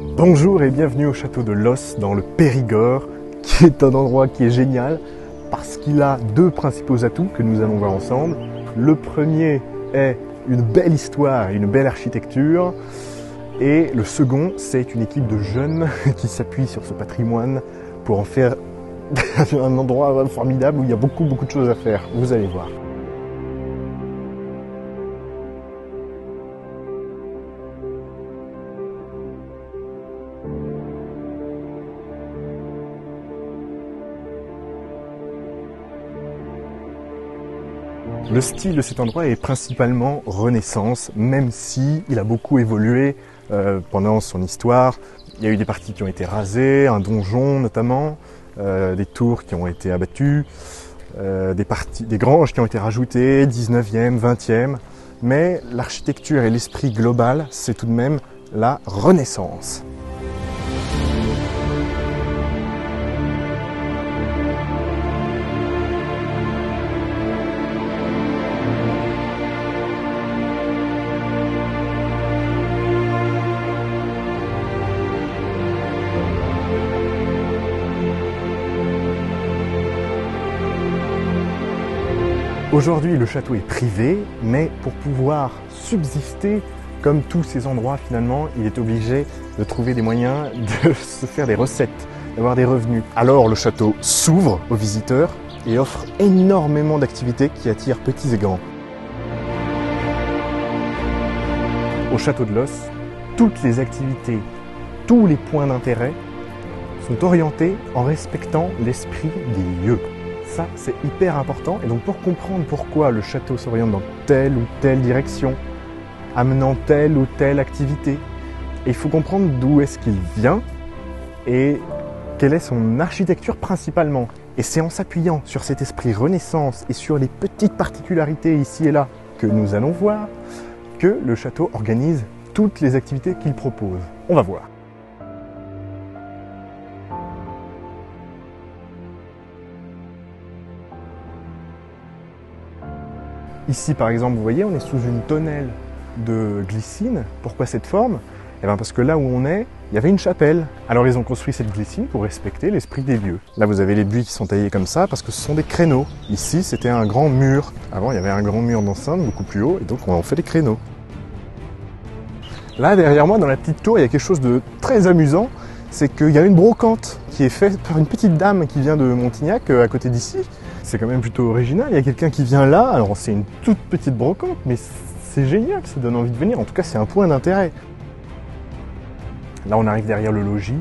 Bonjour et bienvenue au château de Los dans le Périgord, qui est un endroit qui est génial parce qu'il a deux principaux atouts que nous allons voir ensemble. Le premier est une belle histoire et une belle architecture. Et le second, c'est une équipe de jeunes qui s'appuient sur ce patrimoine pour en faire un endroit formidable où il y a beaucoup beaucoup de choses à faire. Vous allez voir. Le style de cet endroit est principalement Renaissance, même si il a beaucoup évolué euh, pendant son histoire. Il y a eu des parties qui ont été rasées, un donjon notamment, euh, des tours qui ont été abattues, euh, des, parties, des granges qui ont été rajoutées, 19e, 20e. Mais l'architecture et l'esprit global, c'est tout de même la Renaissance. Aujourd'hui, le château est privé, mais pour pouvoir subsister, comme tous ces endroits finalement, il est obligé de trouver des moyens de se faire des recettes, d'avoir des revenus. Alors le château s'ouvre aux visiteurs et offre énormément d'activités qui attirent petits et grands. Au château de Los, toutes les activités, tous les points d'intérêt sont orientés en respectant l'esprit des lieux. Ça, c'est hyper important. Et donc, pour comprendre pourquoi le château s'oriente dans telle ou telle direction, amenant telle ou telle activité, il faut comprendre d'où est-ce qu'il vient et quelle est son architecture principalement. Et c'est en s'appuyant sur cet esprit renaissance et sur les petites particularités ici et là que nous allons voir que le château organise toutes les activités qu'il propose. On va voir. Ici, par exemple, vous voyez, on est sous une tonnelle de glycine. Pourquoi cette forme? Eh bien parce que là où on est, il y avait une chapelle. Alors ils ont construit cette glycine pour respecter l'esprit des lieux. Là, vous avez les buis qui sont taillés comme ça parce que ce sont des créneaux. Ici, c'était un grand mur. Avant, il y avait un grand mur d'enceinte beaucoup plus haut et donc on en fait des créneaux. Là, derrière moi, dans la petite tour, il y a quelque chose de très amusant. C'est qu'il y a une brocante qui est faite par une petite dame qui vient de Montignac, euh, à côté d'ici. C'est quand même plutôt original. Il y a quelqu'un qui vient là. Alors, c'est une toute petite brocante, mais c'est génial, ça donne envie de venir. En tout cas, c'est un point d'intérêt. Là, on arrive derrière le logis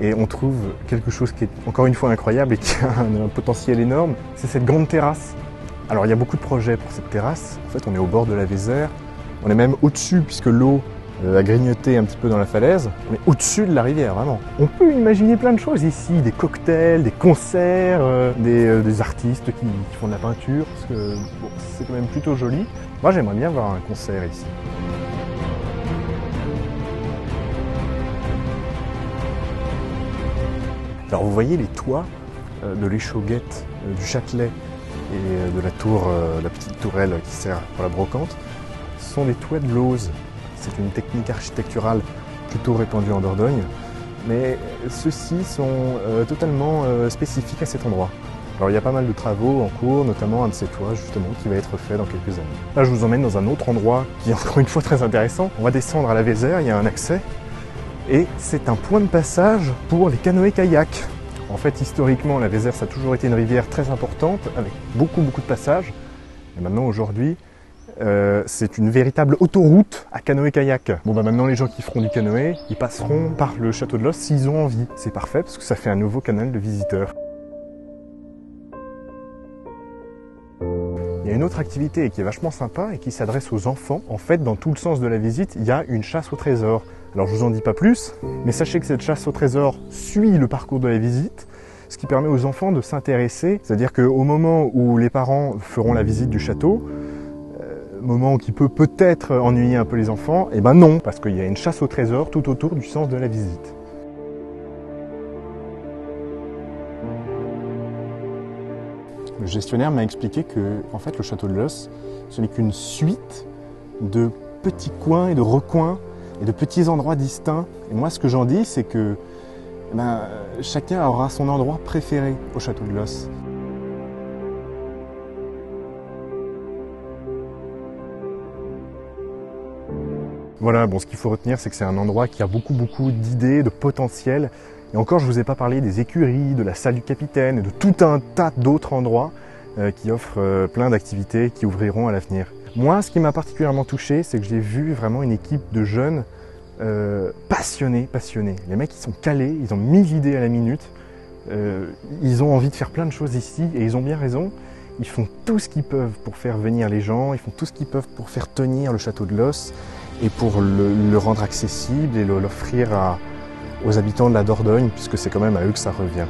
et on trouve quelque chose qui est encore une fois incroyable et qui a un, potentiel énorme. C'est cette grande terrasse. Alors, il y a beaucoup de projets pour cette terrasse. En fait, on est au bord de la Vézère. On est même au-dessus, puisque l'eau à grignoter un petit peu dans la falaise, mais au-dessus de la rivière, vraiment. On peut imaginer plein de choses ici, des cocktails, des concerts, euh, des, euh, des, artistes qui, font de la peinture, parce que c'est quand même plutôt joli. Moi, j'aimerais bien voir un concert ici. Alors, vous voyez les toits de l'échauguette du Châtelet et de la tour, la petite tourelle qui sert pour la brocante, sont des toits de lauze. C'est une technique architecturale plutôt répandue en Dordogne, mais ceux-ci sont euh, totalement euh, spécifiques à cet endroit. Alors il y a pas mal de travaux en cours, notamment un de ces toits justement qui va être fait dans quelques années. Là je vous emmène dans un autre endroit qui est encore une fois très intéressant. On va descendre à la Vézère, il y a un accès, et c'est un point de passage pour les canoës-kayaks. En fait historiquement la Vézère ça a toujours été une rivière très importante avec beaucoup beaucoup de passages. Et maintenant aujourd'hui euh, c'est une véritable autoroute à canoë-kayak. Bon bah maintenant les gens qui feront du canoë, ils passeront par le château de Los s'ils ont envie. C'est parfait parce que ça fait un nouveau canal de visiteurs. Il y a une autre activité qui est vachement sympa et qui s'adresse aux enfants. En fait, dans tout le sens de la visite, il y a une chasse au trésor. Alors je vous en dis pas plus, mais sachez que cette chasse au trésor suit le parcours de la visite ce qui permet aux enfants de s'intéresser. C'est-à-dire qu'au moment où les parents feront la visite du château, moment qui peut peut-être ennuyer un peu les enfants, et eh ben non, parce qu'il y a une chasse au trésor tout autour du sens de la visite. Le gestionnaire m'a expliqué que, en fait, le château de Los, ce n'est qu'une suite de petits coins et de recoins et de petits endroits distincts. Et moi, ce que j'en dis, c'est que eh ben, chacun aura son endroit préféré au château de Los. Voilà, bon, ce qu'il faut retenir, c'est que c'est un endroit qui a beaucoup, beaucoup d'idées, de potentiel. Et encore, je ne vous ai pas parlé des écuries, de la salle du capitaine de tout un tas d'autres endroits euh, qui offrent euh, plein d'activités qui ouvriront à l'avenir. Moi, ce qui m'a particulièrement touché, c'est que j'ai vu vraiment une équipe de jeunes euh, passionnés, passionnés. Les mecs, ils sont calés, ils ont mille idées à la minute. ils ont envie de faire plein de choses ici et ils ont bien raison. Ils font tout ce qu'ils peuvent pour faire venir les gens, ils font tout ce qu'ils peuvent pour faire tenir le château de Los et pour le, rendre accessible et l'offrir aux habitants de la Dordogne, puisque c'est quand même à eux que ça revient.